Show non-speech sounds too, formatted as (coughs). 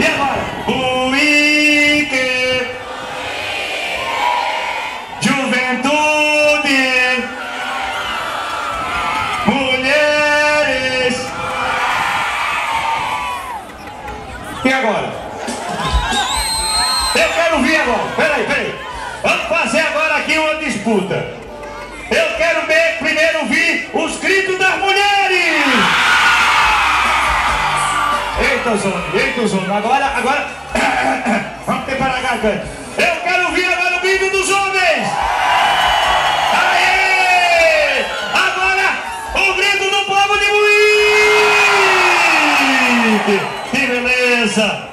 E agora, Buíque, Juventude, Mulheres. E agora? Eu quero ver agora, peraí, peraí. Vamos fazer agora aqui uma disputa. Eu quero ver primeiro o vídeo. Eita, Zona. Agora, agora. (coughs) Vamos preparar a garganta. Eu quero ouvir agora o grito dos homens. Aê! Agora, o grito do povo de Moinho. Que beleza.